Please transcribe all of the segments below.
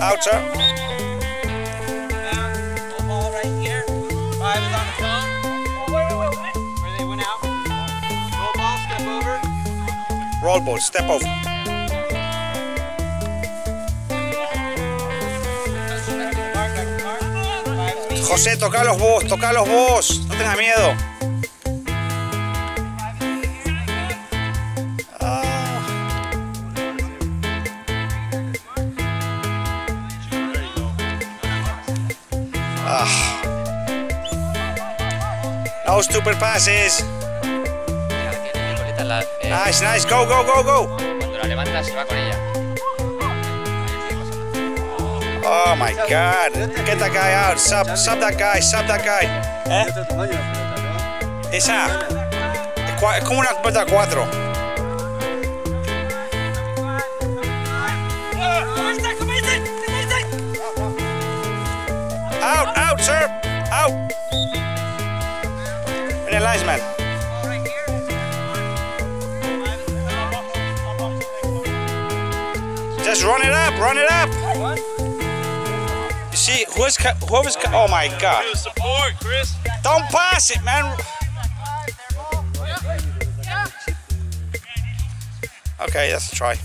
out, sir. Roll ball, step over. José, toca los vos, toca los vos, no tengas miedo. No stupid passes. Nice, nice. Go, go, go, go. Oh my god. Get that guy out. Sub, sub that guy, sub that guy. ¿Eh? Esa. Como una pelota 4. Out, out, sir. Mira, linesman. Just run it up, run it up. You see, who's whoever's. Oh my god. Support, Chris. Don't pass it, man. Okay, let's try.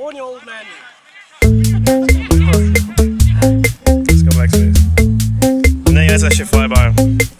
warn you, old man. Let's go back to this. And then you guys actually fly by.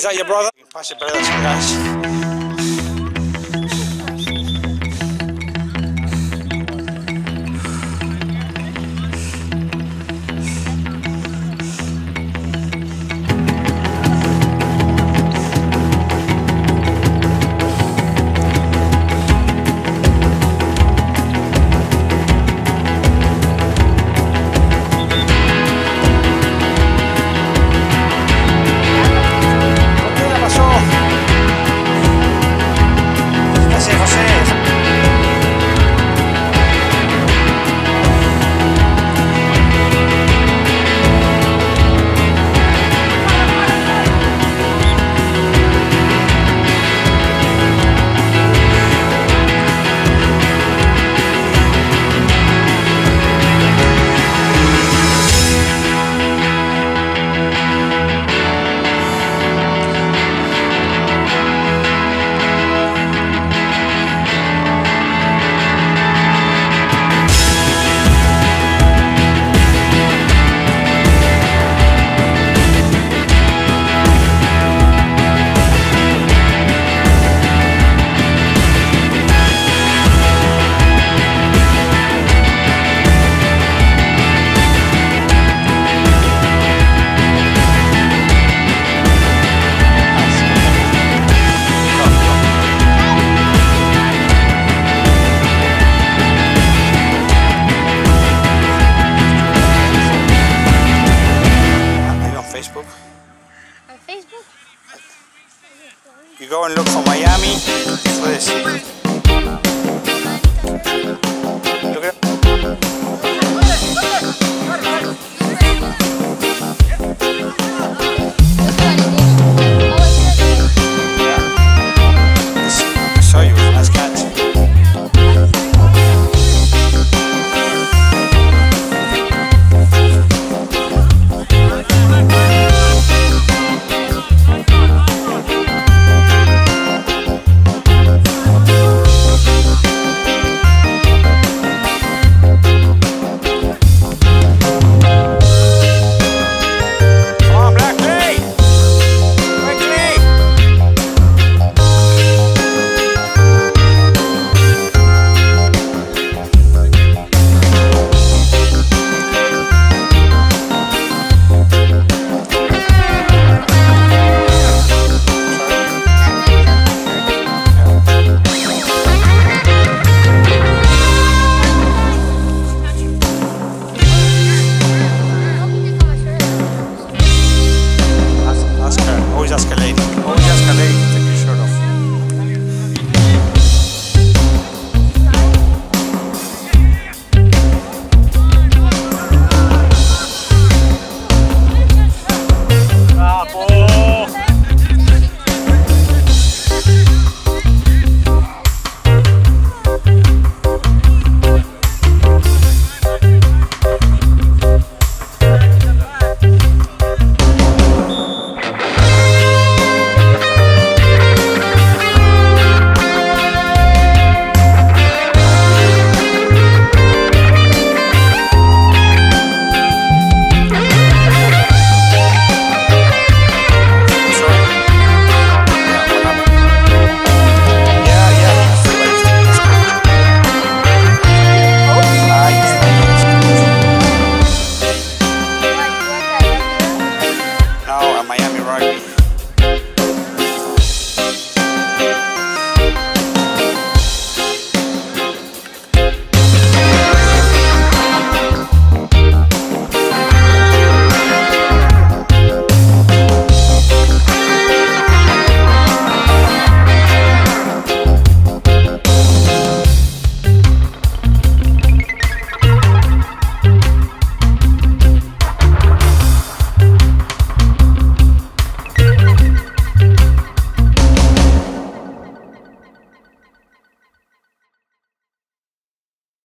Is, that your brother? Pass it, brother.